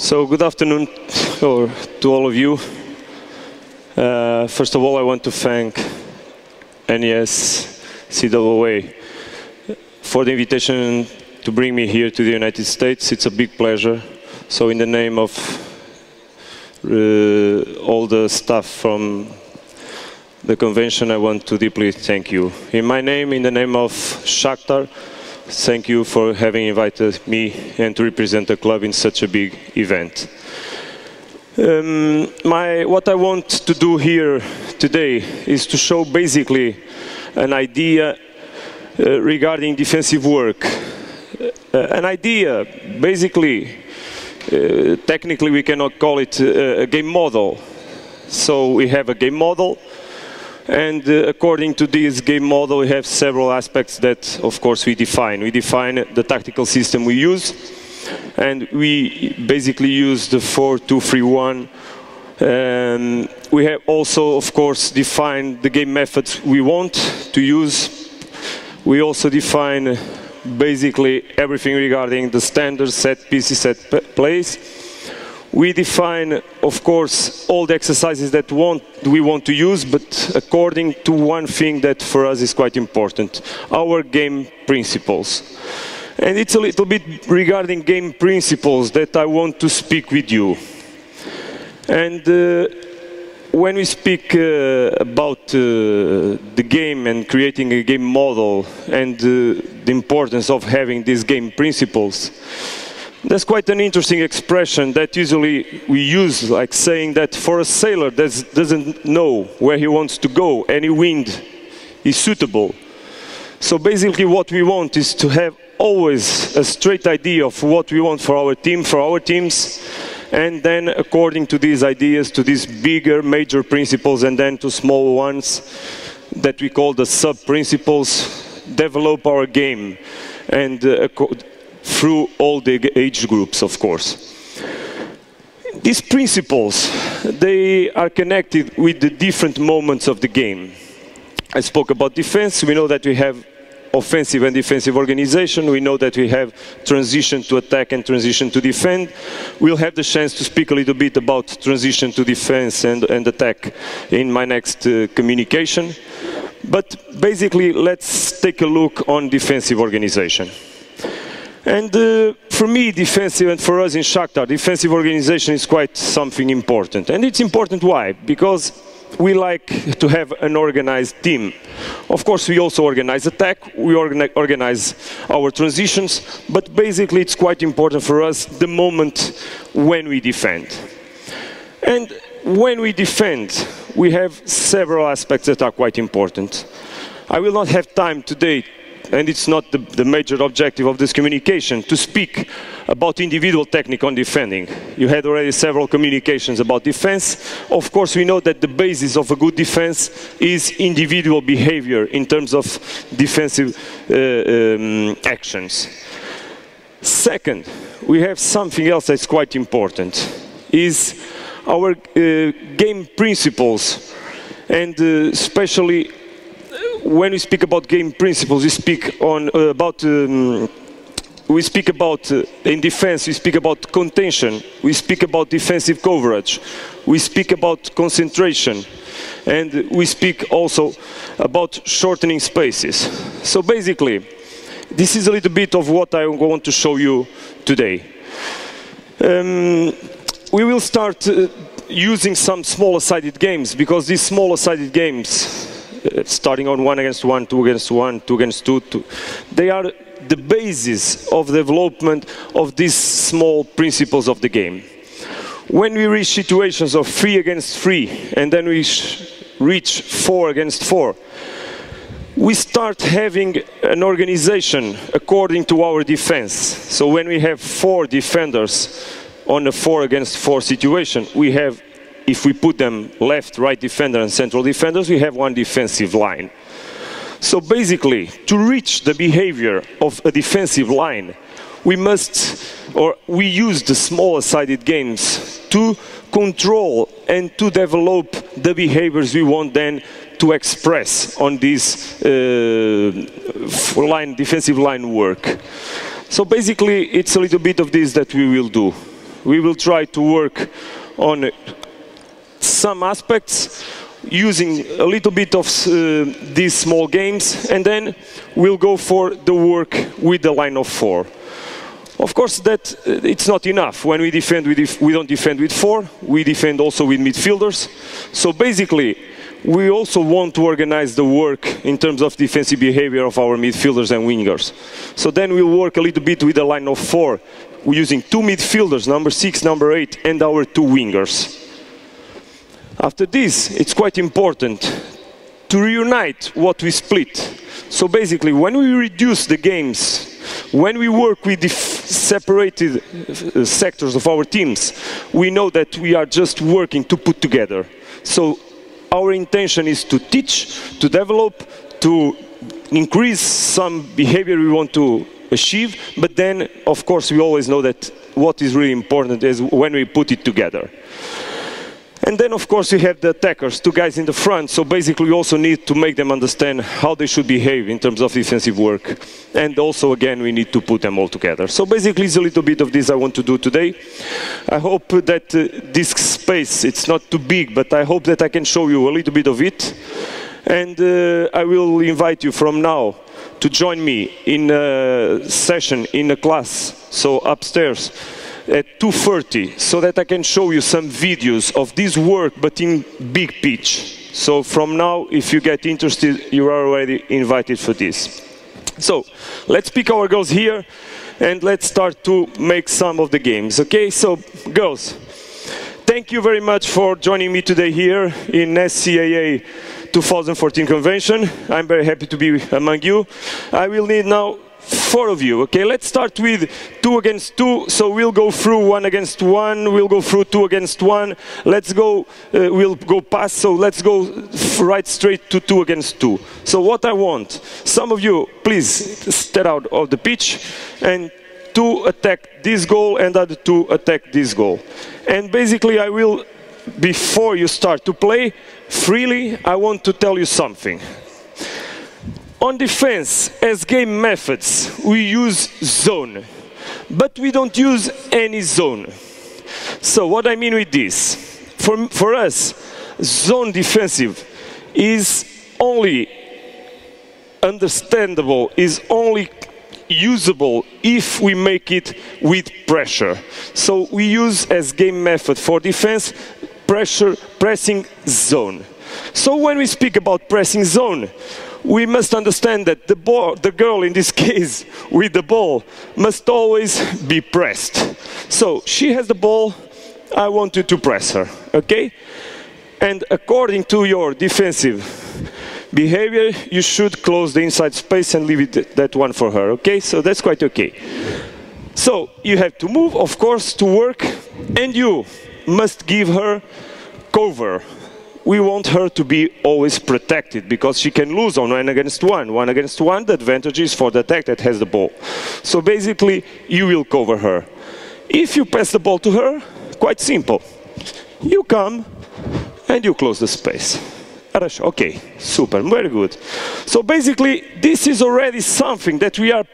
So good afternoon or to all of you. Uh, first of all, I want to thank NES CWA for the invitation to bring me here to the United States. It's a big pleasure. So in the name of uh, all the staff from the convention, I want to deeply thank you. In my name, in the name of Shakhtar, thank you for having invited me and to represent the club in such a big event. Um, my, what I want to do here today is to show basically an idea uh, regarding defensive work. Uh, an idea, basically, uh, technically we cannot call it a game model. So we have a game model, and uh, according to this game model, we have several aspects that, of course, we define. We define the tactical system we use, and we basically use the 4-2-3-1. Um, we have also, of course, defined the game methods we want to use. We also define basically everything regarding the standard set pieces, set plays we define, of course, all the exercises that want, we want to use, but according to one thing that for us is quite important, our game principles. And it's a little bit regarding game principles that I want to speak with you. And uh, when we speak uh, about uh, the game and creating a game model and uh, the importance of having these game principles, that's quite an interesting expression that usually we use, like saying that for a sailor that doesn't know where he wants to go, any wind is suitable. So basically what we want is to have always a straight idea of what we want for our team, for our teams, and then according to these ideas, to these bigger major principles and then to small ones that we call the sub-principles, develop our game. And uh, through all the age groups, of course. These principles, they are connected with the different moments of the game. I spoke about defense. We know that we have offensive and defensive organization. We know that we have transition to attack and transition to defend. We'll have the chance to speak a little bit about transition to defense and, and attack in my next uh, communication. But basically, let's take a look on defensive organization. And uh, for me, defensive, and for us in Shakhtar, defensive organization is quite something important. And it's important why? Because we like to have an organized team. Of course, we also organize attack, we organi organize our transitions, but basically it's quite important for us the moment when we defend. And when we defend, we have several aspects that are quite important. I will not have time today and it's not the, the, major objective of this communication, to speak about individual technique on defending. You had already several communications about defense. Of course, we know that the basis of a good defense is individual behavior in terms of defensive uh, um, actions. Second, we have something else that's quite important, is our uh, game principles, and uh, especially when we speak about game principles, we speak on uh, about um, we speak about uh, in defense. We speak about contention. We speak about defensive coverage. We speak about concentration, and we speak also about shortening spaces. So basically, this is a little bit of what I want to show you today. Um, we will start uh, using some smaller-sided games because these smaller-sided games starting on one against one, two against one, two against two, two. They are the basis of development of these small principles of the game. When we reach situations of three against three, and then we reach four against four, we start having an organization according to our defense. So when we have four defenders on a four against four situation, we have if we put them left, right defender and central defenders, we have one defensive line. So basically, to reach the behavior of a defensive line, we must, or we use the smaller sided games to control and to develop the behaviors we want then to express on this uh, line, defensive line work. So basically, it's a little bit of this that we will do. We will try to work on some aspects using a little bit of uh, these small games, and then we'll go for the work with the line of four. Of course, that uh, it's not enough. When we defend, we, def we don't defend with four. We defend also with midfielders. So basically, we also want to organize the work in terms of defensive behavior of our midfielders and wingers. So then we'll work a little bit with a line of four, using two midfielders, number six, number eight, and our two wingers. After this, it's quite important to reunite what we split. So basically, when we reduce the games, when we work with the separated uh, sectors of our teams, we know that we are just working to put together. So our intention is to teach, to develop, to increase some behavior we want to achieve, but then, of course, we always know that what is really important is when we put it together. And then, of course, you have the attackers, two guys in the front. So basically, we also need to make them understand how they should behave in terms of defensive work. And also, again, we need to put them all together. So basically, it's a little bit of this I want to do today. I hope that uh, this space, it's not too big, but I hope that I can show you a little bit of it. And uh, I will invite you from now to join me in a session, in a class, so upstairs at 2.30 so that I can show you some videos of this work but in big pitch. So from now, if you get interested, you are already invited for this. So let's pick our girls here and let's start to make some of the games. Okay, so girls, thank you very much for joining me today here in SCAA 2014 convention. I'm very happy to be among you. I will need now four of you. Okay, let's start with two against two. So we'll go through one against one. We'll go through two against one. Let's go. Uh, we'll go past. So let's go right straight to two against two. So what I want, some of you, please step out of the pitch and two attack this goal and other two attack this goal. And basically, I will. Before you start to play freely, I want to tell you something. On defense, as game methods, we use zone, but we don't use any zone. So what I mean with this, for, for us, zone defensive is only understandable, is only usable if we make it with pressure. So we use as game method for defense, pressure, pressing zone. So when we speak about pressing zone, we must understand that the, ball, the girl in this case with the ball must always be pressed. So she has the ball, I want you to press her, okay? And according to your defensive behavior, you should close the inside space and leave it that one for her, okay? So that's quite okay. So you have to move, of course, to work, and you must give her cover we want her to be always protected because she can lose on one against one. One against one, the advantage is for the attack that has the ball. So basically, you will cover her. If you pass the ball to her, quite simple. You come and you close the space. Okay, super, very good. So basically, this is already something that we are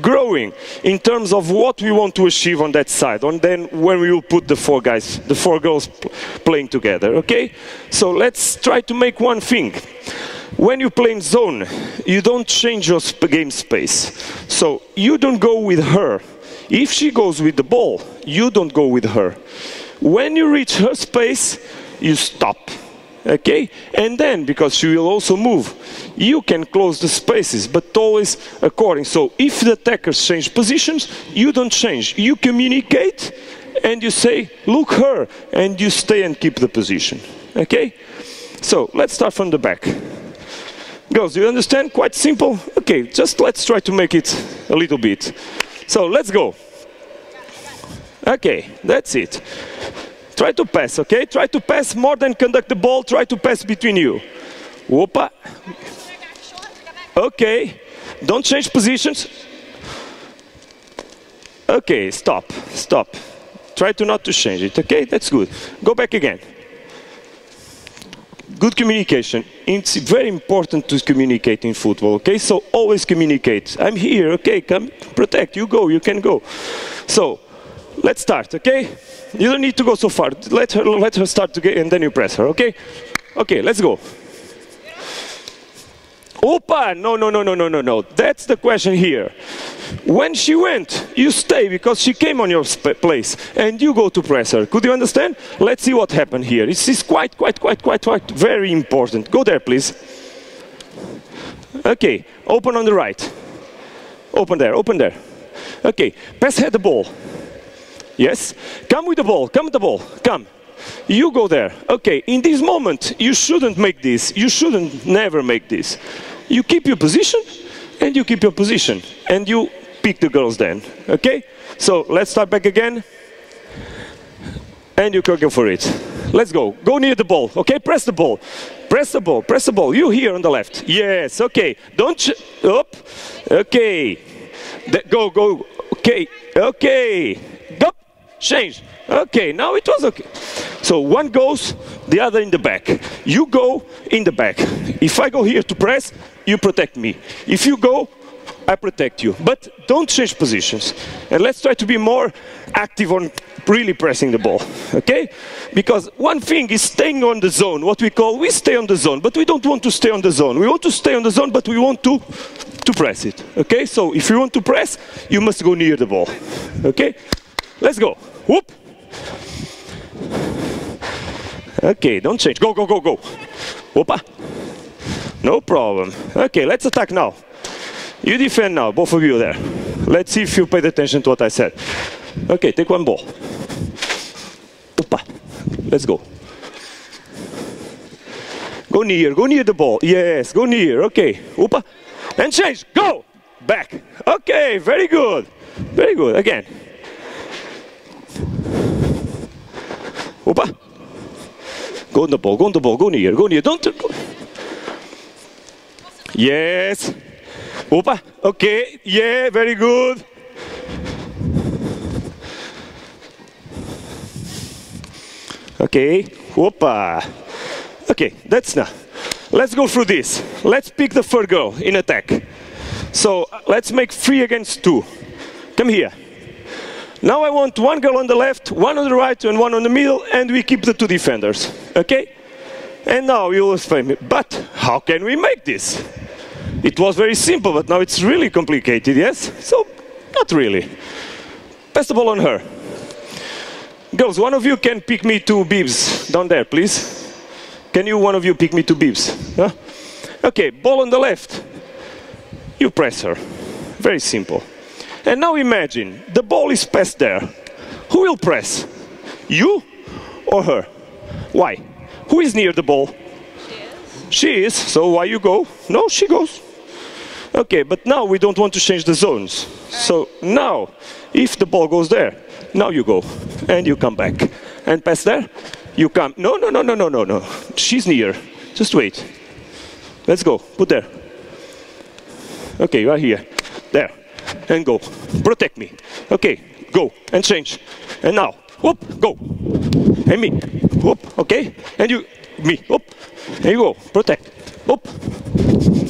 growing in terms of what we want to achieve on that side. And then when we will put the four guys, the four girls playing together, okay? So let's try to make one thing. When you play in zone, you don't change your game space. So you don't go with her. If she goes with the ball, you don't go with her. When you reach her space, you stop okay? And then, because she will also move, you can close the spaces, but always according. So if the attackers change positions, you don't change. You communicate and you say, look her, and you stay and keep the position, okay? So let's start from the back. Girls, do you understand? Quite simple? Okay, just let's try to make it a little bit. So let's go. Okay, that's it. Try to pass, okay? Try to pass more than conduct the ball. Try to pass between you. Whoopa. Okay. Don't change positions. Okay, stop, stop. Try to not to change it, okay? That's good. Go back again. Good communication. It's very important to communicate in football, okay? So always communicate. I'm here, okay? Come protect. You go, you can go. So let's start, okay? You don't need to go so far. Let her, let her start to get, and then you press her, okay? Okay, let's go. Opa! No, no, no, no, no, no, no. That's the question here. When she went, you stay because she came on your place and you go to press her. Could you understand? Let's see what happened here. This is quite, quite, quite, quite, quite very important. Go there, please. Okay, open on the right. Open there, open there. Okay, pass her the ball. Yes? Come with the ball, come with the ball, come. You go there. Okay, in this moment, you shouldn't make this. You shouldn't never make this. You keep your position, and you keep your position. And you pick the girls then. Okay? So let's start back again. And you can go for it. Let's go. Go near the ball. Okay? Press the ball. Press the ball. Press the ball. You here on the left. Yes. Okay. Don't. up. Okay. go. Go. Okay. Okay. Change. Okay. Now it was okay. So one goes, the other in the back. You go in the back. If I go here to press, you protect me. If you go, I protect you. But don't change positions. And let's try to be more active on really pressing the ball, okay? Because one thing is staying on the zone, what we call, we stay on the zone, but we don't want to stay on the zone. We want to stay on the zone, but we want to, to press it, okay? So if you want to press, you must go near the ball, okay? Let's go. Whoop. Okay, don't change. Go, go, go, go. Whoopa. No problem. Okay, let's attack now. You defend now, both of you there. Let's see if you paid attention to what I said. Okay, take one ball. Opa. Let's go. Go near, go near the ball. Yes, go near. Okay. Opa. And change. Go. Back. Okay, very good. Very good. Again. Go on the ball, go on the ball, go near, go near. Don't. Yes. Opa. Okay. Yeah, very good. Okay. Opa. Okay, that's now. Let's go through this. Let's pick the third girl in attack. So let's make three against two. Come here. Now I want one girl on the left, one on the right, and one on the middle, and we keep the two defenders. Okay? And now you will explain me, but how can we make this? It was very simple, but now it's really complicated, yes? So, not really. Pass the ball on her. Girls, one of you can pick me two bibs down there, please. Can you, one of you, pick me two bibs? Huh? Okay, ball on the left. You press her. Very simple. And now imagine, the ball is passed there. Who will press? You or her? Why? Who is near the ball? She is. She is, so why you go? No, she goes. Okay, but now we don't want to change the zones. So now, if the ball goes there, now you go and you come back and pass there. You come. No, no, no, no, no, no, no. She's near. Just wait. Let's go. Put there. Okay, you are here. There. And go. Protect me. Okay, go and change. And now, whoop, go. And me. Whoop, okay. And you, me. Whoop. And you go. Protect. Whoop.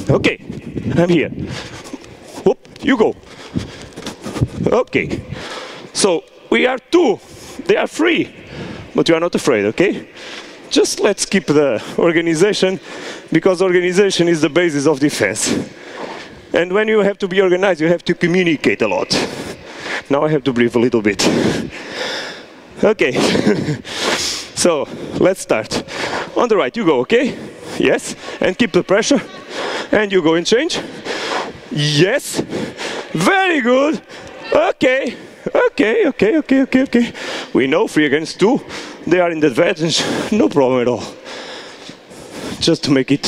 Okay. I'm here. Whoop, you go. Okay. So we are two. They are three. But you are not afraid, okay? Just let's keep the organization because organization is the basis of defense. And when you have to be organized, you have to communicate a lot. Now I have to breathe a little bit. Okay. so let's start. On the right, you go, okay? Yes. And keep the pressure. And you go and change. Yes. Very good. Okay. Okay, okay, okay, okay, okay. We know three against two. They are in the advantage. No problem at all. Just to make it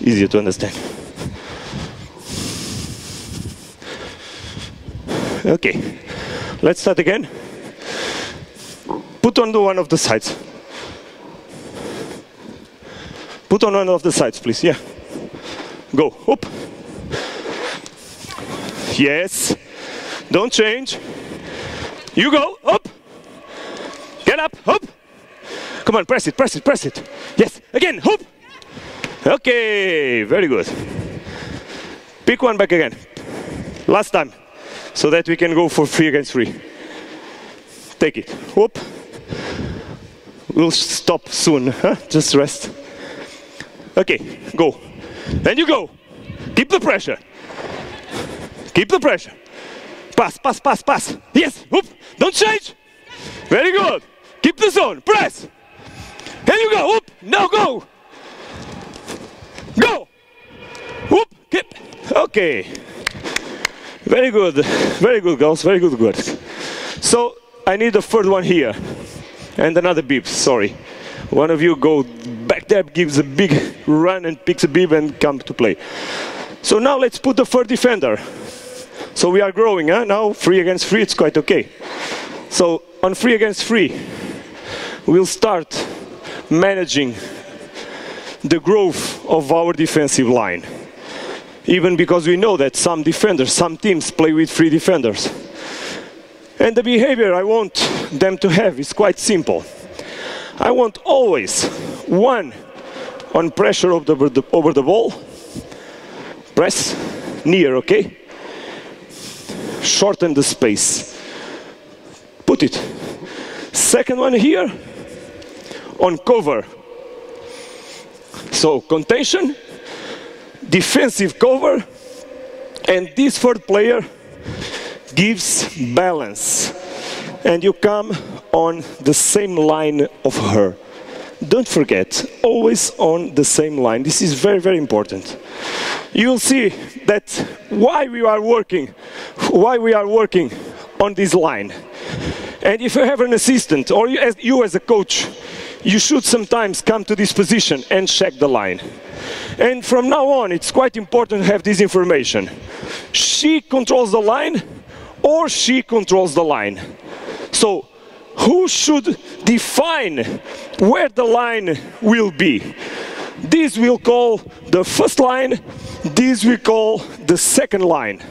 easier to understand. Okay, let's start again. Put on the one of the sides. Put on one of the sides, please. Yeah. Go. Up. Yes. Don't change. You go. Up. Get up. Up. Come on, press it, press it, press it. Yes. Again. Up. Okay. Very good. Pick one back again. Last time. So that we can go for three against three. Take it. Whoop. We'll stop soon. Huh? Just rest. Okay, go. And you go. Keep the pressure. Keep the pressure. Pass, pass, pass, pass. Yes, whoop. Don't change. Very good. Keep the zone. Press. Here you go. Whoop. Now go. Go. Whoop. Keep. Okay. Very good. Very good, girls. Very good work. So I need the third one here. And another beep, Sorry. One of you go back there, gives a big run and picks a bib and come to play. So now let's put the third defender. So we are growing, huh? Now three against three, it's quite okay. So on three against three, we'll start managing the growth of our defensive line. Even because we know that some defenders, some teams play with three defenders. And the behavior I want them to have is quite simple. I want always one on pressure over the, over the ball, press near, okay? Shorten the space. Put it. Second one here on cover. So contention, defensive cover, and this third player gives balance. And you come on the same line of her. Don't forget, always on the same line. This is very, very important. You'll see that why we are working, why we are working on this line. And if you have an assistant or you as, you as a coach, you should sometimes come to this position and check the line. And from now on, it's quite important to have this information. She controls the line or she controls the line. So who should define where the line will be? This we'll call the first line, this we call the second line.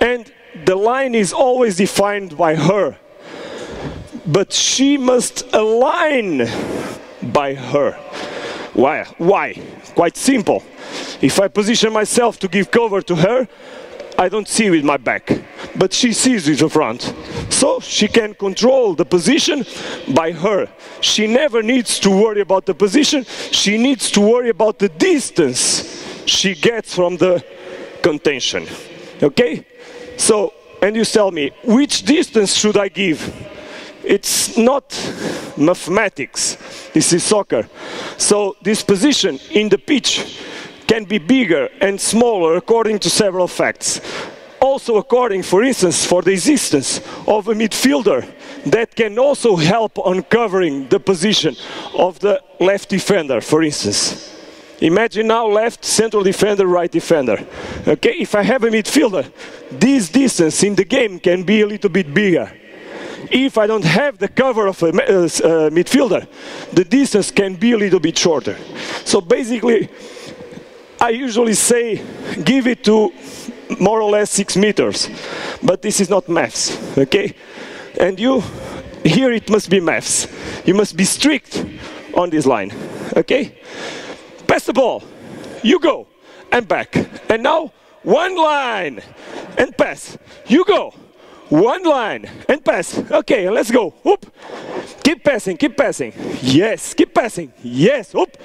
And the line is always defined by her. But she must align by her. Why? Why? Quite simple. If I position myself to give cover to her, I don't see with my back, but she sees with the front. So she can control the position by her. She never needs to worry about the position, she needs to worry about the distance she gets from the contention. Okay? So, and you tell me, which distance should I give? It's not mathematics, this is soccer. So this position in the pitch can be bigger and smaller according to several facts. Also according, for instance, for the existence of a midfielder that can also help on covering the position of the left defender, for instance. Imagine now left central defender, right defender. Okay, if I have a midfielder, this distance in the game can be a little bit bigger. If I don't have the cover of a uh, uh, midfielder, the distance can be a little bit shorter. So basically, I usually say give it to more or less six meters, but this is not maths, okay? And you, here it must be maths. You must be strict on this line, okay? Pass the ball, you go, and back. And now, one line, and pass. You go, one line, and pass. Okay, let's go, whoop. Keep passing, keep passing. Yes, keep passing. Yes, whoop.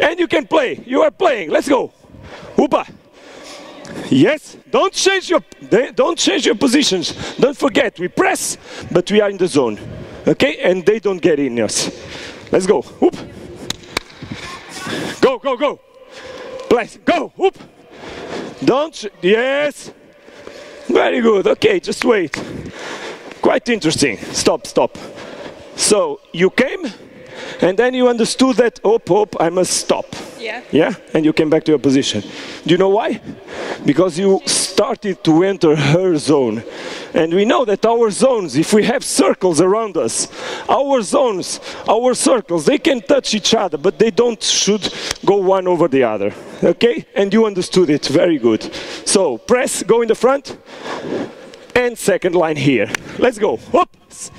And you can play, you are playing, let's go. Whoopa. Yes, don't change your don't change your positions. Don't forget, we press, but we are in the zone. Okay, and they don't get in us. Let's go. Whoop. Go, go, go. Place. Go. Whoop. Don't. Yes. Very good. Okay, just wait. Quite interesting. Stop, stop. So you came, and then you understood that. Oh, oh, I must stop. Yeah. Yeah? And you came back to your position. Do you know why? Because you started to enter her zone. And we know that our zones, if we have circles around us, our zones, our circles, they can touch each other, but they don't should go one over the other. Okay? And you understood it very good. So press, go in the front, and second line here. Let's go. Oops.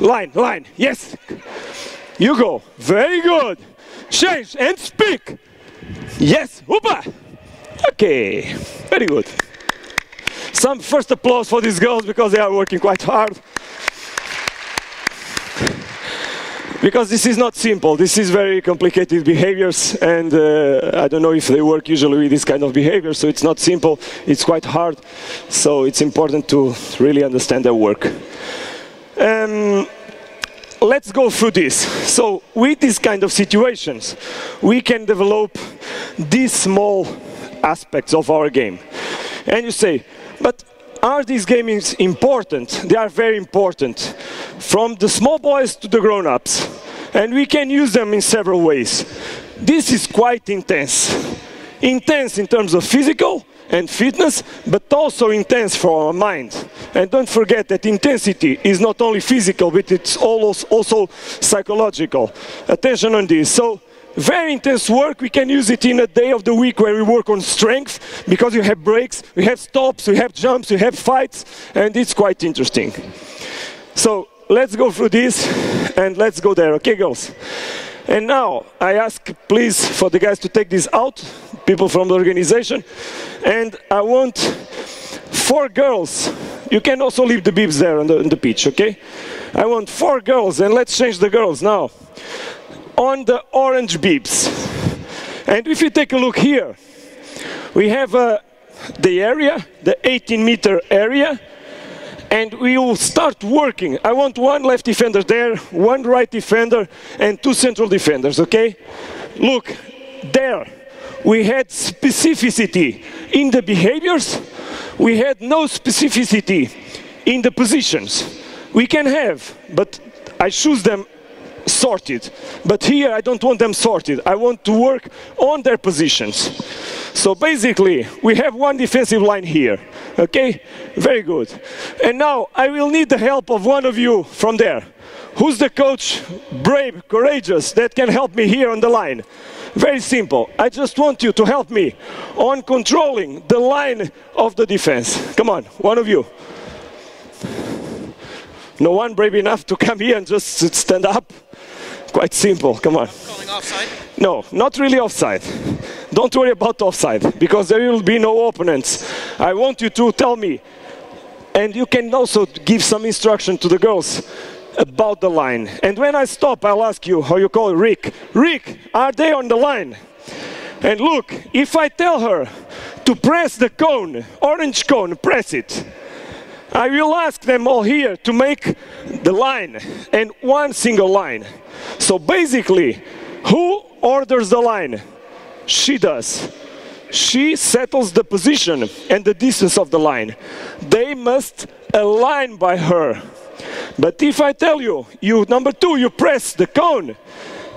Line, line. Yes. You go. Very good change and speak. Yes, Upa. Okay, very good. Some first applause for these girls because they are working quite hard. because this is not simple. This is very complicated behaviors, and uh, I don't know if they work usually with this kind of behavior, so it's not simple. It's quite hard, so it's important to really understand their work. Um, let's go through this. So with these kind of situations, we can develop these small aspects of our game. And you say, but are these games important? They are very important. From the small boys to the grown-ups. And we can use them in several ways. This is quite intense. Intense in terms of physical, and fitness, but also intense for our mind. And don't forget that intensity is not only physical, but it's also psychological. Attention on this. So, very intense work. We can use it in a day of the week where we work on strength because you have breaks, we have stops, we have jumps, we have fights, and it's quite interesting. So let's go through this and let's go there, okay, girls? And now I ask, please, for the guys to take this out, people from the organization, and I want four girls. You can also leave the bibs there on the, on the pitch, okay? I want four girls, and let's change the girls now. On the orange bibs. And if you take a look here, we have uh, the area, the 18 meter area, and we will start working. I want one left defender there, one right defender, and two central defenders, okay? Look, there, we had specificity in the behaviors, we had no specificity in the positions. We can have, but I choose them sorted. But here I don't want them sorted. I want to work on their positions. So basically, we have one defensive line here. Okay? Very good. And now I will need the help of one of you from there. Who's the coach, brave, courageous, that can help me here on the line? Very simple. I just want you to help me on controlling the line of the defense. Come on, one of you. No one brave enough to come here and just stand up? Quite simple, come on. Calling offside? No, not really offside. Don't worry about offside, because there will be no opponents. I want you to tell me, and you can also give some instruction to the girls about the line. And when I stop, I'll ask you how you call it, Rick. Rick, are they on the line? And look, if I tell her to press the cone, orange cone, press it. I will ask them all here to make the line and one single line. So basically, who orders the line? She does. She settles the position and the distance of the line. They must align by her. But if I tell you, you number two, you press the cone,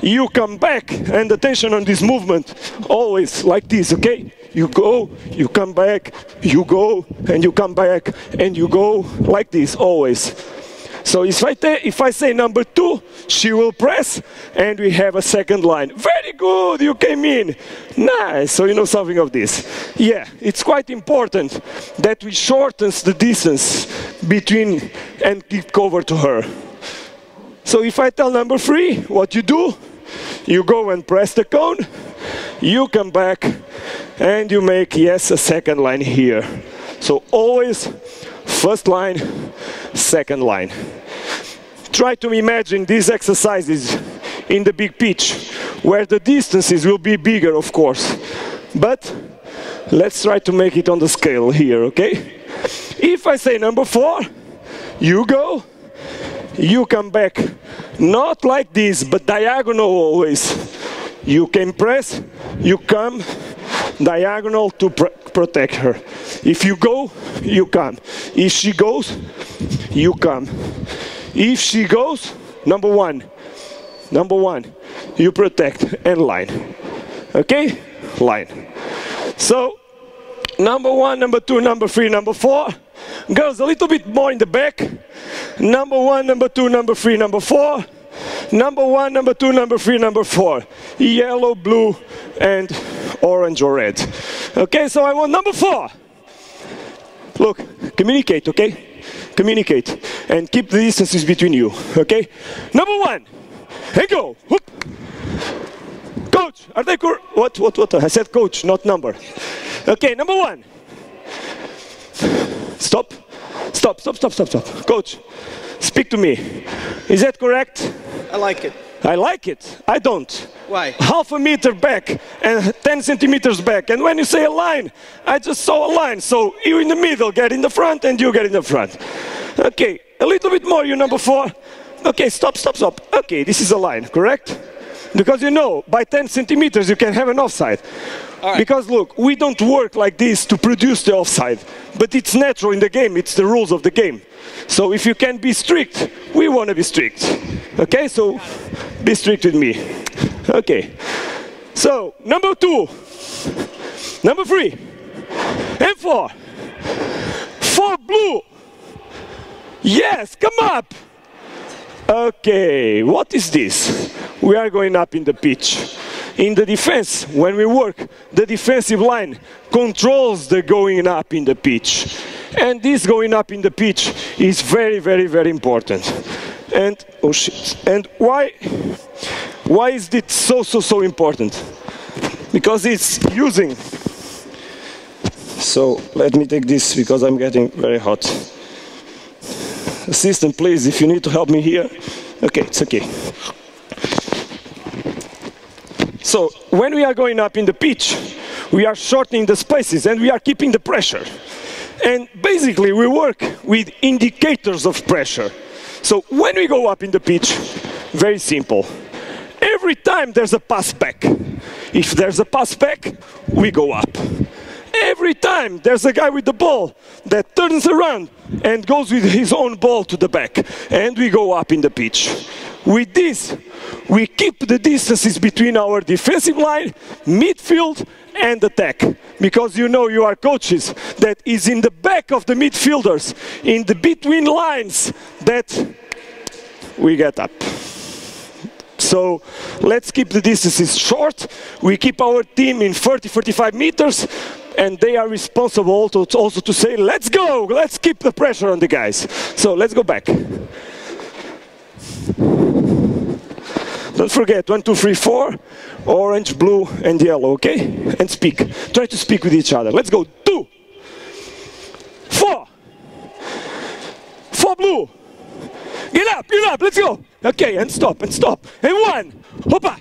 you come back and attention on this movement, always like this, okay? You go, you come back, you go, and you come back, and you go like this, always. So if I, if I say number two, she will press, and we have a second line. Very good, you came in. Nice, so you know something of this. Yeah, it's quite important that we shorten the distance between and give cover to her. So if I tell number three, what you do, you go and press the cone, you come back, and you make, yes, a second line here. So always first line, second line. Try to imagine these exercises in the big pitch, where the distances will be bigger, of course. But let's try to make it on the scale here, okay? If I say number four, you go, you come back, not like this, but diagonal always. You can press, you come, diagonal to pr protect her. If you go, you come. If she goes, you come. If she goes, number one, number one, you protect and line. Okay? Line. So, number one, number two, number three, number four. Girls, a little bit more in the back. Number one, number two, number three, number four. Number one, number two, number three, number four. Yellow, blue, and orange or red. Okay, so I want number four. Look, communicate, okay? Communicate. And keep the distances between you, okay? Number one, and go. Whoop. Coach, are they what, what, what? I said coach, not number. Okay, number one. Stop. Stop, stop, stop, stop, stop. Coach, speak to me. Is that correct? I like it. I like it. I don't. Why? Half a meter back and 10 centimeters back. And when you say a line, I just saw a line. So you in the middle get in the front and you get in the front. Okay, a little bit more, you number four. Okay, stop, stop, stop. Okay, this is a line, correct? Because you know, by 10 centimeters you can have an offside. right. Because look, we don't work like this to produce the offside, but it's natural in the game, it's the rules of the game. So if you can be strict, we want to be strict. Okay, so be strict with me. Okay. So, number two, number three, and four. Four blue. Yes, come up. Okay, what is this? We are going up in the pitch. In the defense, when we work, the defensive line controls the going up in the pitch. And this going up in the pitch is very, very, very important. And, oh shit. And why, why is it so, so, so important? Because it's using. So let me take this because I'm getting very hot assistant, please, if you need to help me here. Okay, it's okay. So when we are going up in the pitch, we are shortening the spaces and we are keeping the pressure. And basically we work with indicators of pressure. So when we go up in the pitch, very simple. Every time there's a pass back. If there's a pass back, we go up. Every time there's a guy with the ball that turns around and goes with his own ball to the back, and we go up in the pitch. With this, we keep the distances between our defensive line, midfield, and attack. Because you know you are coaches that is in the back of the midfielders, in the between lines, that we get up. So let's keep the distances short. We keep our team in 30, 45 meters, and they are responsible to, also to say, let's go, let's keep the pressure on the guys. So let's go back. Don't forget, one, two, three, four, orange, blue, and yellow, okay? And speak. Try to speak with each other. Let's go. Two, four, four blue. Get up, get up, let's go. Okay, and stop, and stop. And one, hoppa.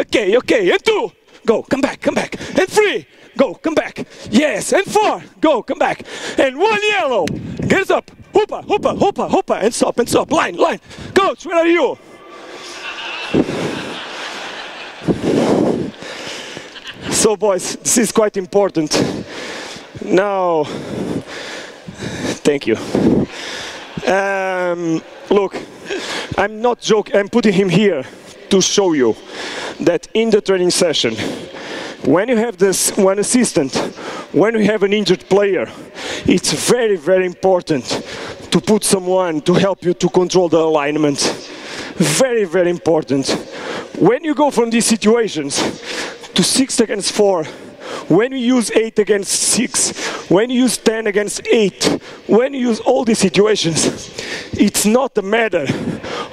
Okay, okay, and two, go, come back, come back. And three, go, come back. Yes, and four, go, come back. And one yellow, get up, hoppa, hoppa, hoppa, hoppa, and stop, and stop. Line, line. Coach, where are you? So, boys, this is quite important. Now, thank you. Um, look, I'm not joking, I'm putting him here to show you that in the training session, when you have this one assistant, when we have an injured player, it's very, very important to put someone to help you to control the alignment. Very, very important. When you go from these situations to six against four, when you use 8 against 6, when you use 10 against 8, when you use all these situations, it's not a matter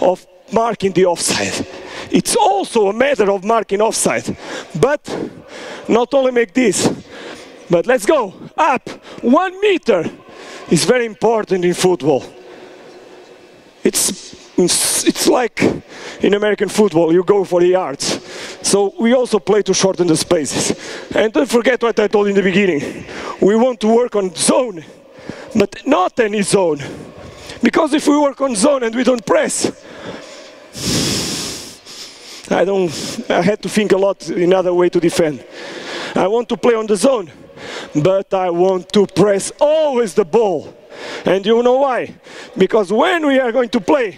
of marking the offside. It's also a matter of marking offside. But not only make this, but let's go up. One meter is very important in football. It's, it's, like in American football, you go for the yards. So we also play to shorten the spaces. And don't forget what I told in the beginning. We want to work on zone, but not any zone. Because if we work on zone and we don't press, I don't, I had to think a lot in other way to defend. I want to play on the zone, but I want to press always the ball. And you know why? Because when we are going to play,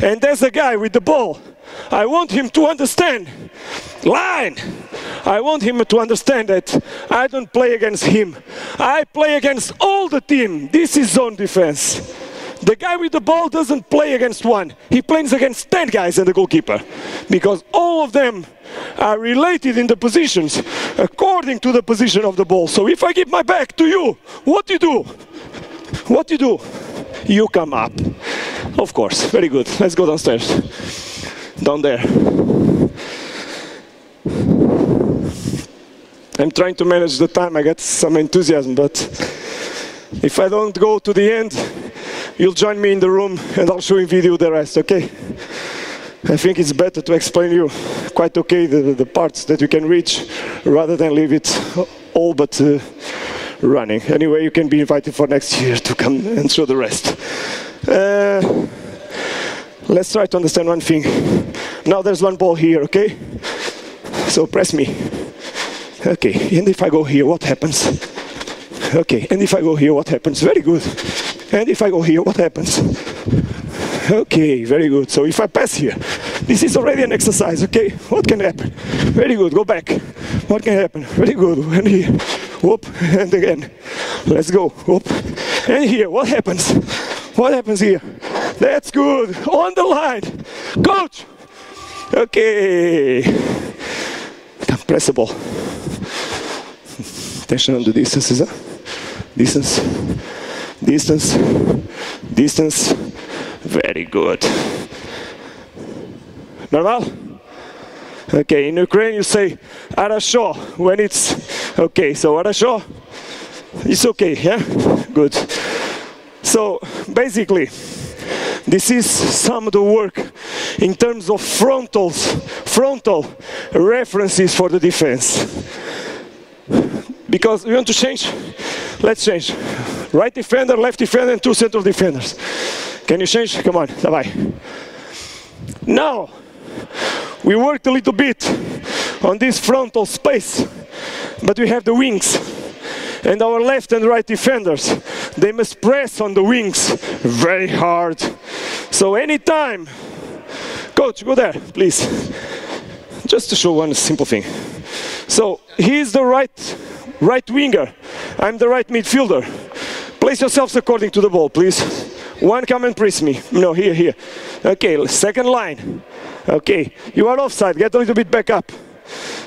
and there's a guy with the ball, I want him to understand line. I want him to understand that I don't play against him. I play against all the team. This is zone defense. The guy with the ball doesn't play against one. He plays against 10 guys and the goalkeeper. Because all of them are related in the positions according to the position of the ball. So if I give my back to you, what do you do? What do you do? You come up. Of course, very good. Let's go downstairs. Down there. I'm trying to manage the time. I got some enthusiasm, but if I don't go to the end, you'll join me in the room and I'll show you video the rest, okay? I think it's better to explain you quite okay the, the parts that you can reach rather than leave it all but uh, running. Anyway, you can be invited for next year to come and show the rest. Uh, let's try to understand one thing. Now there's one ball here, okay? So press me. Okay, and if I go here, what happens? Okay, and if I go here, what happens? Very good. And if I go here, what happens? Okay, very good. So if I pass here, this is already an exercise, okay? What can happen? Very good, go back. What can happen? Very good. And here, whoop, and again. Let's go, whoop. And here, what happens? What happens here? That's good. On the line. Coach. Okay. Come, press. Attention on the distances, huh? Distance. Distance. Distance. Very good. Normal? Okay, in Ukraine you say Arasho when it's okay. So Arasho, it's okay, yeah? Good. So basically, this is some of the work in terms of frontals, frontal references for the defense. Because we want to change, let's change. Right defender, left defender, and two central defenders. Can you change? Come on, bye-bye. Now, we worked a little bit on this frontal space, but we have the wings. And our left and right defenders, they must press on the wings very hard. So anytime, coach, go there, please. Just to show one simple thing. So he's the right right winger. I'm the right midfielder. Place yourselves according to the ball, please. One come and press me. No, here, here. Okay, second line. Okay, you are offside. Get a little bit back up.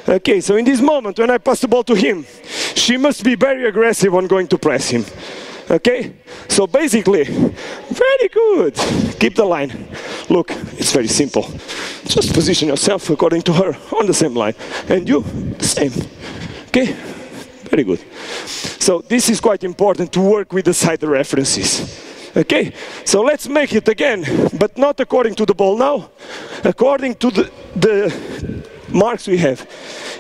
Okay, so in this moment, when I pass the ball to him, she must be very aggressive on going to press him. Okay, so basically, very good. Keep the line. Look, it's very simple. Just position yourself according to her on the same line, and you the same. Okay, very good. So this is quite important to work with the side references. Okay, so let's make it again, but not according to the ball now, according to the, the marks we have.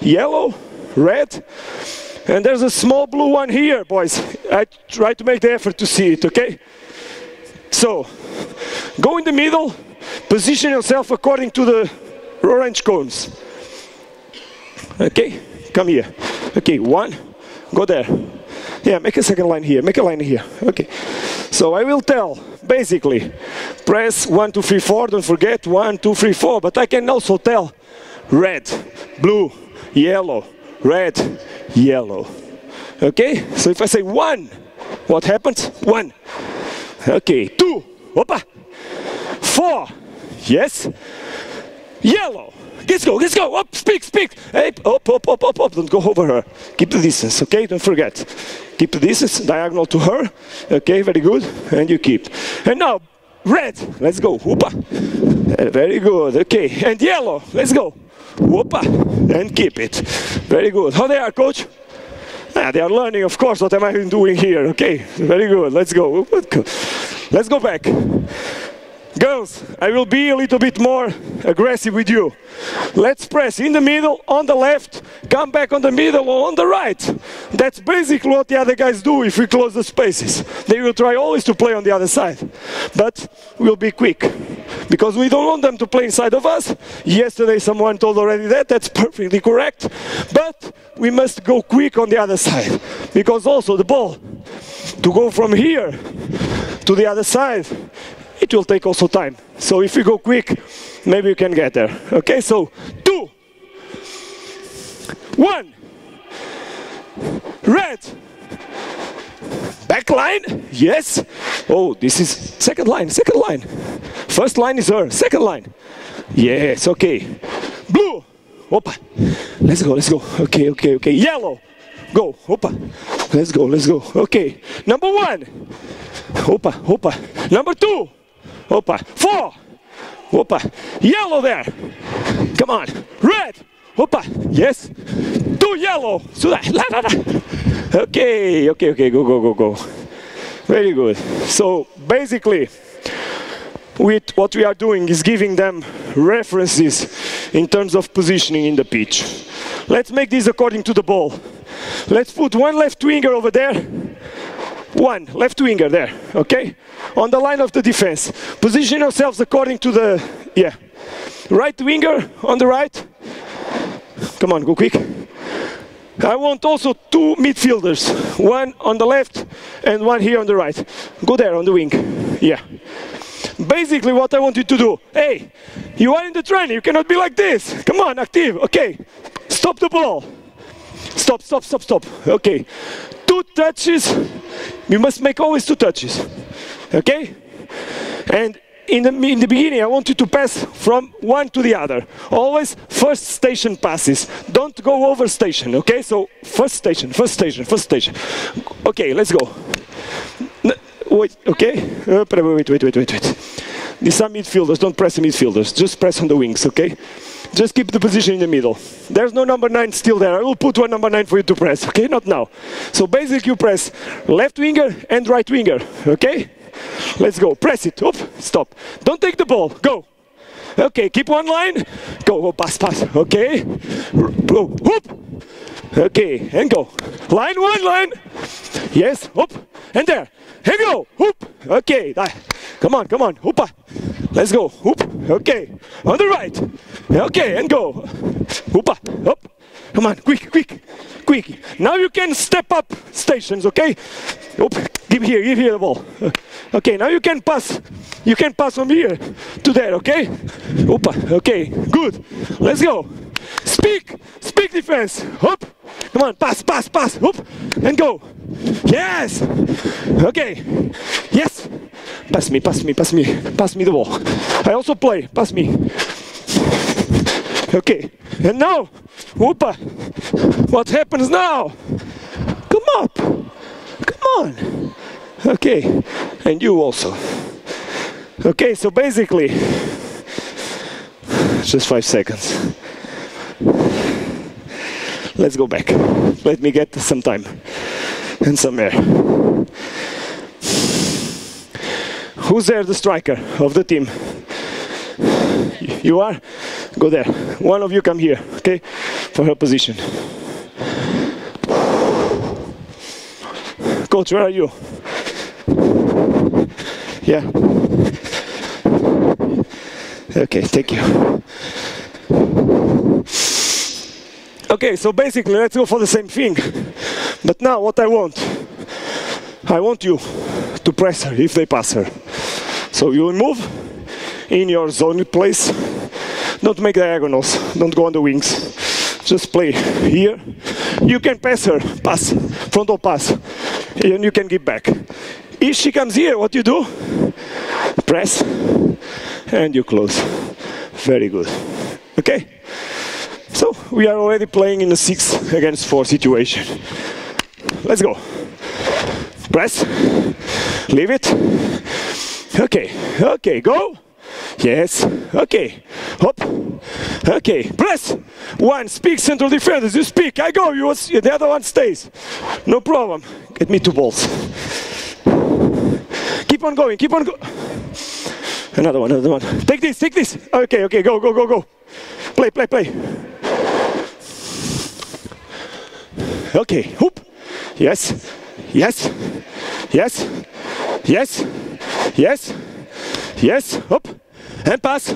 Yellow, red, and there's a small blue one here, boys. I try to make the effort to see it, okay? So, go in the middle, position yourself according to the orange cones. Okay, come here. Okay, one, go there. Yeah, make a second line here, make a line here. Okay. So I will tell, basically, press one, two, three, four, don't forget, one, two, three, four, but I can also tell red, blue, yellow, red, yellow. Okay, so if I say one, what happens? One. Okay, two, opa. Four, yes. Yellow, let's go, let's go, up, speak, speak. Hey, up, up, up, up, up, don't go over her. Keep the distance, okay, don't forget. Keep the distance, diagonal to her. Okay, very good, and you keep. And now, red, let's go, whoopa. Very good, okay, and yellow, let's go. Whoopa, and keep it. Very good. How they are, coach? Ah, they are learning, of course, what am I doing here? Okay, very good. Let's go. Let's go back. Girls, I will be a little bit more aggressive with you. Let's press in the middle, on the left, come back on the middle or on the right. That's basically what the other guys do if we close the spaces. They will try always to play on the other side. But we'll be quick because we don't want them to play inside of us. Yesterday someone told already that, that's perfectly correct. But we must go quick on the other side because also the ball to go from here to the other side it will take also time. So if you go quick, maybe you can get there. Okay, so two, one, red, back line, yes. Oh, this is second line, second line. First line is her, second line. Yes, okay. Blue, opa, let's go, let's go. Okay, okay, okay. Yellow, go, opa, let's go, let's go. Okay, number one, opa, opa. Number two, Opa. Four. Opa. Yellow there. Come on. Red. Opa. Yes. Two yellow. Okay. Okay. Okay. Go. Go. Go. Go. Very good. So basically, with what we are doing is giving them references in terms of positioning in the pitch. Let's make this according to the ball. Let's put one left winger over there, one left winger there, okay? On the line of the defense. Position ourselves according to the, yeah. Right winger on the right. Come on, go quick. I want also two midfielders, one on the left and one here on the right. Go there on the wing. Yeah. Basically what I want you to do, hey, you are in the training, you cannot be like this. Come on, active, okay. Stop the ball. Stop, stop, stop, stop. Okay. Two touches. You must make always two touches. Okay? And in the, in the beginning, I want you to pass from one to the other. Always first station passes. Don't go over station, okay? So first station, first station, first station. Okay, let's go. Wait, okay? Uh, wait, wait, wait, wait, wait. These are midfielders, don't press the midfielders. Just press on the wings, okay? Just keep the position in the middle. There's no number nine still there. I will put one number nine for you to press, okay? Not now. So basically you press left winger and right winger, okay? Let's go. Press it. Oop. Stop. Don't take the ball. Go. Okay, keep one line. Go, go, pass, pass. Okay. Okay, and go. Line one, line. Yes, whoop. And there. And go. Whoop. Okay. Come on, come on. Hoopa. Let's go. Whoop. Okay. On the right. Okay, and go. Hoopa. Up. Come on, quick, quick, quick. Now you can step up stations, okay? Oop, give here, give here the ball. Okay, now you can pass. You can pass from here to there, okay? Opa, okay, good. Let's go. Speak, speak defense. Up. Come on, pass, pass, pass. Up and go. Yes. Okay. Yes. Pass me, pass me, pass me, pass me the ball. I also play. Pass me. Okay. And now, whoopa. What happens now? Come up. Come on. Okay. And you also. Okay, so basically, just five seconds. Let's go back. Let me get some time and some air. Who's there, the striker of the team? You are? Go there. One of you come here, okay? For her position. Coach, where are you? Yeah. Okay, thank you. Okay, so basically let's go for the same thing. But now what I want, I want you to press her if they pass her. So you move in your zone place. Don't make diagonals, don't go on the wings. Just play here. You can pass her, pass, frontal pass, and you can give back. If she comes here, what you do? Press, and you close. Very good. Okay? So we are already playing in a six against four situation. Let's go. Press. Leave it. Okay. Okay. Go. Yes. Okay. Hop. Okay. Press. One. Speak central defenders. You speak. I go. You. The other one stays. No problem. Get me two balls. Keep on going. Keep on going. Another one. Another one. Take this. Take this. Okay. Okay. Go. Go. Go. Go. Play. Play. Play. Okay. Hoop. Yes. Yes. Yes. Yes. Yes. Yes. Up. And pass.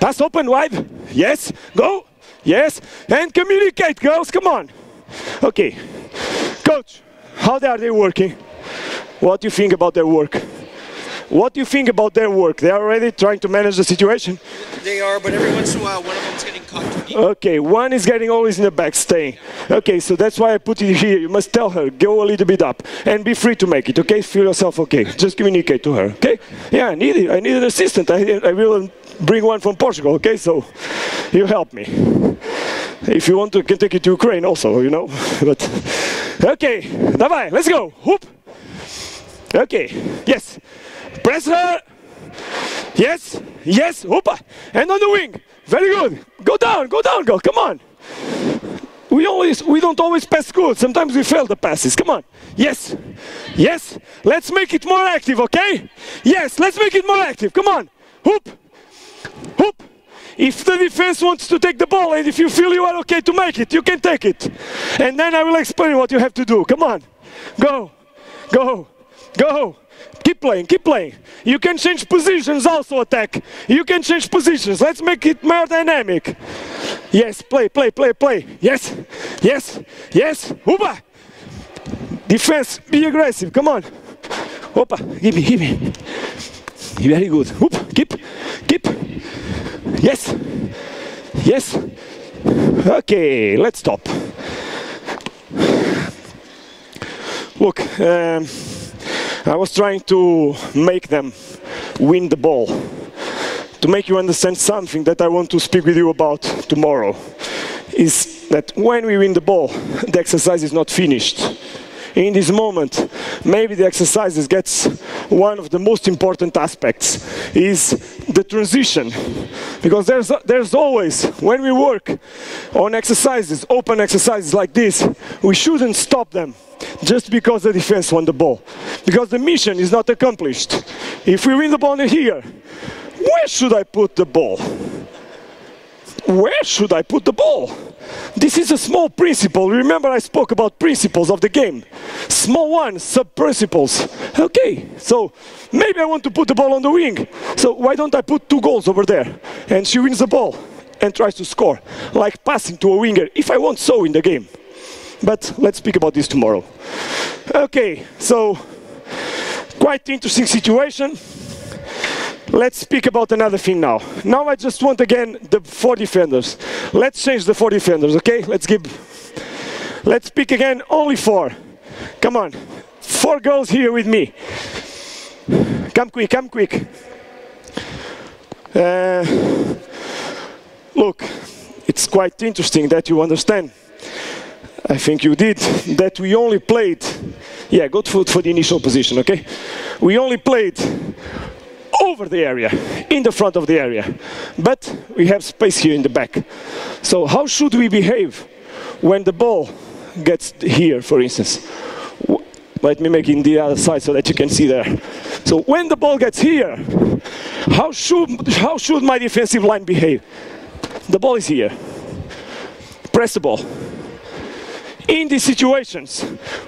Pass open wide. Yes. Go. Yes. And communicate, girls. Come on. Okay. Coach, how are they working? What do you think about their work? What do you think about their work? They are already trying to manage the situation? They are, but every once in a while, one of them's getting caught too deep. Okay, one is getting always in the back, staying. Okay, so that's why I put it here. You must tell her, go a little bit up, and be free to make it, okay? Feel yourself okay. Just communicate to her, okay? Yeah, I need it. I need an assistant. I, I will bring one from Portugal, okay? So you help me. If you want to, I can take you to Ukraine also, you know? But, okay, давай, let's go. Whoop. Okay, yes. Press her. Yes, yes, hoopa. And on the wing. Very good. Go down, go down, go. Come on. we always we don't always pass good. Sometimes we fail the passes. Come on. Yes. Yes. Let's make it more active, okay? Yes, let's make it more active. Come on. Hoop. Hoop. If the defense wants to take the ball and if you feel you are okay to make it, you can take it. And then I will explain what you have to do. Come on. Go. Go. Go. Keep playing, keep playing. You can change positions also attack. You can change positions. Let's make it more dynamic. Yes, play, play, play, play. Yes, yes, yes. Uba. Defense, be aggressive. Come on. Opa, give me, give me. Very good. Oop, keep, keep. Yes, yes. Okay, let's stop. Look, um, I was trying to make them win the ball, to make you understand something that I want to speak with you about tomorrow. Is that when we win the ball, the exercise is not finished. In this moment, maybe the exercises gets one of the most important aspects is the transition. Because there's, there's always, when we work on exercises, open exercises like this, we shouldn't stop them just because the defense won the ball. Because the mission is not accomplished. If we win the ball here, where should I put the ball? Where should I put the ball? This is a small principle. Remember I spoke about principles of the game. Small ones, sub-principles. Okay, so maybe I want to put the ball on the wing. So why don't I put two goals over there? And she wins the ball and tries to score. Like passing to a winger, if I want so in the game. But let's speak about this tomorrow. Okay, so quite interesting situation. Let's speak about another thing now. Now I just want again the four defenders. Let's change the four defenders, okay? Let's give. Let's speak again only four. Come on, four girls here with me. Come quick, come quick. Uh, look, it's quite interesting that you understand I think you did, that we only played, yeah, good foot for the initial position, okay? We only played over the area, in the front of the area, but we have space here in the back. So how should we behave when the ball gets here, for instance? Let me make it in the other side so that you can see there. So when the ball gets here, how should, how should my defensive line behave? The ball is here. Press the ball in these situations,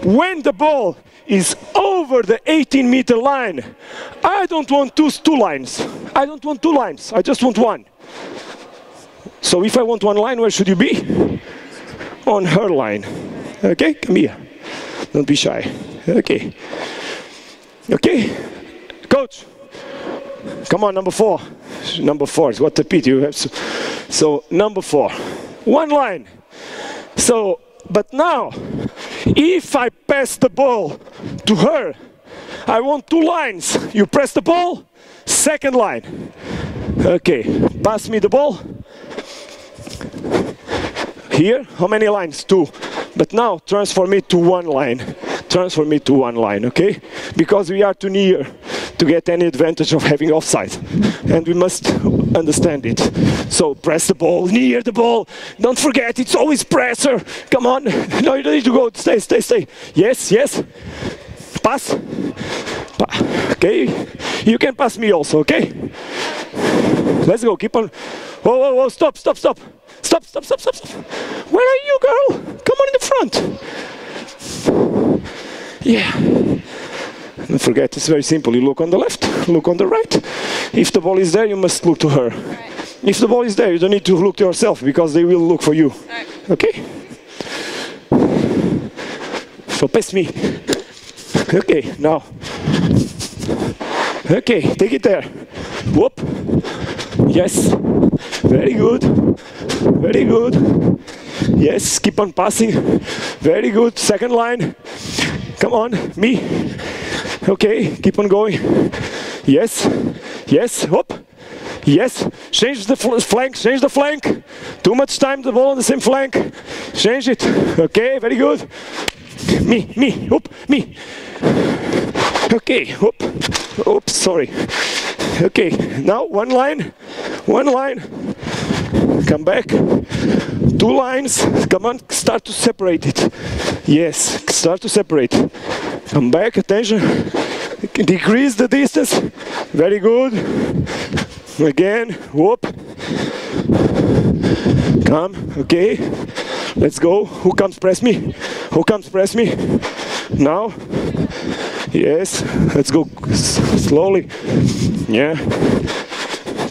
when the ball is over the 18 meter line, I don't want two, two lines. I don't want two lines. I just want one. So if I want one line, where should you be? On her line. Okay, come here. Don't be shy. Okay. Okay. Coach. Come on, number four. Number four is what the pity you have. So, so number four. One line. So but now, if I pass the ball to her, I want two lines. You press the ball, second line. Okay, pass me the ball. Here, how many lines? Two. But now transform it to one line. Transform it to one line, okay? Because we are too near to get any advantage of having offside. And we must understand it. So press the ball, near the ball. Don't forget, it's always presser. Come on. No, you don't need to go. Stay, stay, stay. Yes, yes. Pass. Okay. You can pass me also, okay? Let's go. Keep on. Whoa, whoa, whoa. Stop, stop, stop. Stop, stop, stop, stop, stop. Where are you, girl? Come on in the front. Yeah. Don't forget, it's very simple. You look on the left, look on the right. If the ball is there, you must look to her. Right. If the ball is there, you don't need to look to yourself because they will look for you. Right. Okay? So pass me. Okay, now. Okay, take it there. Whoop. Yes. Very good. Very good. Yes, keep on passing. Very good. Second line. Come on, me. Okay, keep on going. Yes, yes, hop. Yes, change the flank, change the flank. Too much time, the ball on the same flank. Change it. Okay, very good. Me, me, hop, me. Okay, hop. Oops, sorry. Okay, now one line, one line. Come back. two lines. Come on, start to separate it. Yes, start to separate. Come back, attention. Decrease the distance. Very good. Again, whoop. Come, okay. Let's go. Who comes press me? Who comes press me? Now. Yes, let's go slowly. Yeah.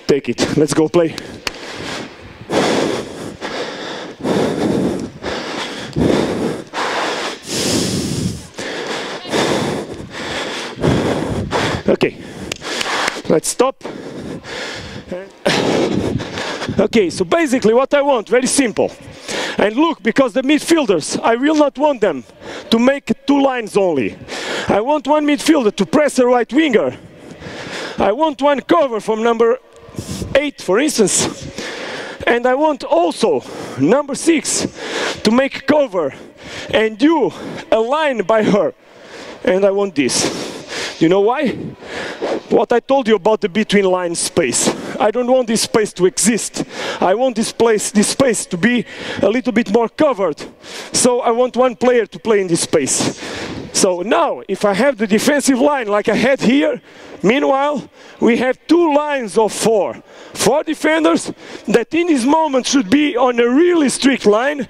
Take it. Let's go play. Okay. Let's stop. Okay, so basically what I want, very simple. And look, because the midfielders, I will not want them to make two lines only. I want one midfielder to press a right winger. I want one cover from number eight, for instance. And I want also number six to make cover and you a line by her. And I want this. You know why? What I told you about the between line space. I don't want this space to exist. I want this place, this space to be a little bit more covered. So I want one player to play in this space. So now, if I have the defensive line like I had here, meanwhile, we have two lines of four. Four defenders that in this moment should be on a really strict line.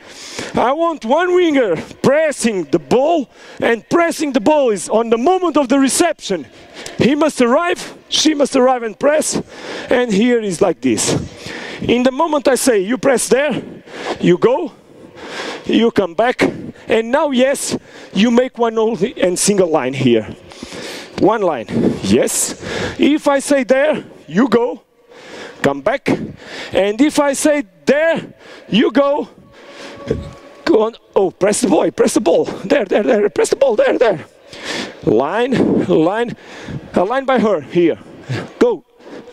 I want one winger pressing the ball, and pressing the ball is on the moment of the reception. He must arrive, she must arrive and press, and here is like this. In the moment I say, you press there, you go, you come back, and now, yes, you make one only and single line here. One line, yes. If I say there, you go, come back, and if I say there, you go, go on. Oh, press the boy, press the ball, there, there, there, press the ball, there, there. Line, line, a line by her here. Go.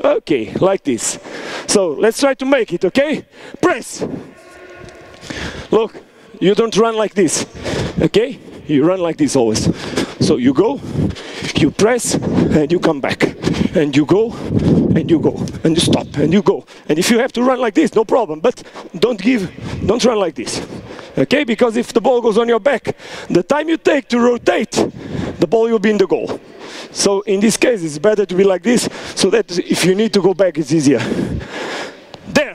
Okay, like this. So let's try to make it, okay? Press. Look, you don't run like this, okay? You run like this always. So you go, you press, and you come back. And you go, and you go, and you stop, and you go. And if you have to run like this, no problem, but don't give, don't run like this. Okay, because if the ball goes on your back, the time you take to rotate, the ball will be in the goal. So in this case, it's better to be like this, so that if you need to go back, it's easier. There.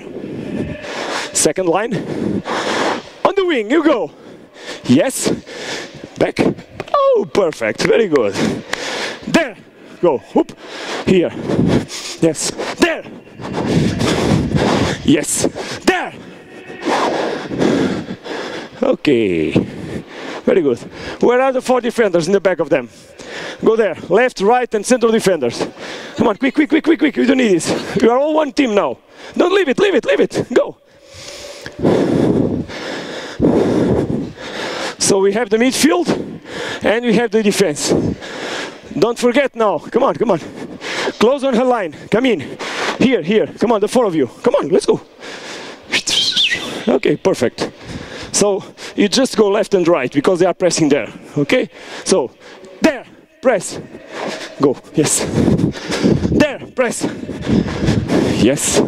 Second line. Wing, you go. Yes. Back. Oh, perfect. Very good. There. Go. Whoop. Here. Yes. There. Yes. There. Okay. Very good. Where are the four defenders in the back of them? Go there. Left, right, and center defenders. Come on, quick, quick, quick, quick, quick. We don't need this. You are all one team now. Don't leave it, leave it, leave it. Go. So we have the midfield and we have the defense. Don't forget now. Come on, come on. Close on her line. Come in. Here, here. Come on, the four of you. Come on, let's go. Okay, perfect. So you just go left and right because they are pressing there. Okay? So there, press. Go. Yes. There, press. Yes.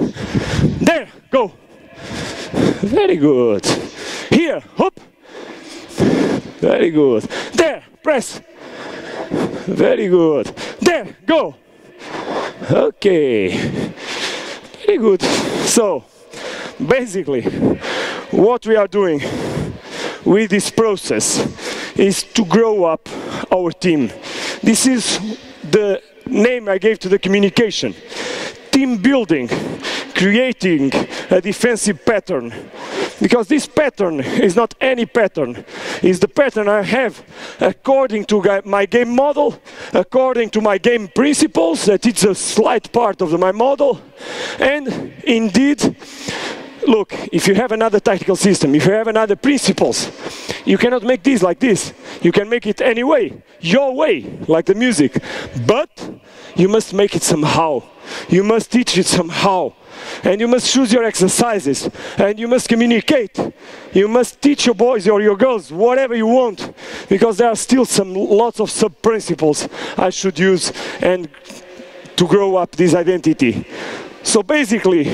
There, go. Very good. Here, hop. Very good. There, press. Very good. There, go. Okay. Very good. So, basically, what we are doing with this process is to grow up our team. This is the name I gave to the communication. Team building, creating a defensive pattern. Because this pattern is not any pattern, it's the pattern I have according to my game model, according to my game principles, that it's a slight part of my model, and indeed look, if you have another tactical system, if you have another principles, you cannot make this like this. You can make it any way, your way, like the music. But you must make it somehow. You must teach it somehow. And you must choose your exercises. And you must communicate. You must teach your boys or your girls whatever you want. Because there are still some lots of sub principles I should use and to grow up this identity. So basically,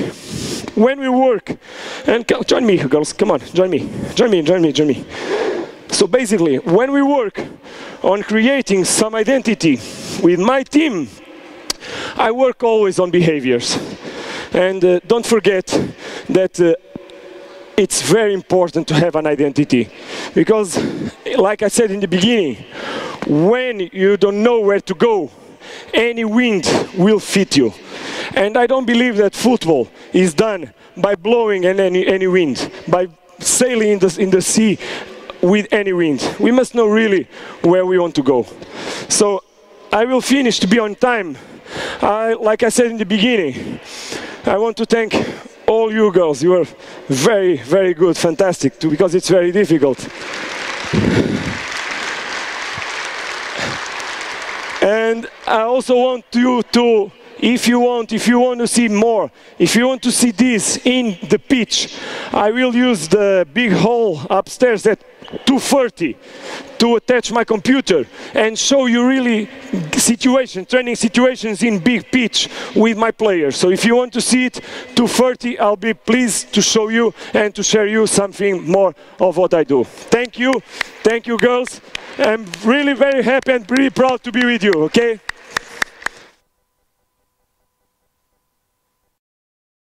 when we work, and join me, girls, come on, join me, join me, join me, join me. So basically, when we work on creating some identity with my team, I work always on behaviors. And uh, don't forget that uh, it's very important to have an identity. Because like i said in the beginning when you don't know where to go any wind will fit you. And i don't believe that football is done by blowing in any, any wind by sailing in the, in the sea with any wind. We must know really where we want to go. So i will finish to be on time Like i said in the beginning i want to thank all you girls, you are very, very good, fantastic, too, because it's very difficult. and I also want you to, if you want, if you want to see more, if you want to see this in the pitch, I will use the big hall upstairs at 2.30 to attach my computer and show you really situation, training situations in big pitch with my players. So if you want to see it, 2.30, I'll be pleased to show you and to share you something more of what I do. Thank you. Thank you, girls. I'm really very happy and really proud to be with you, okay?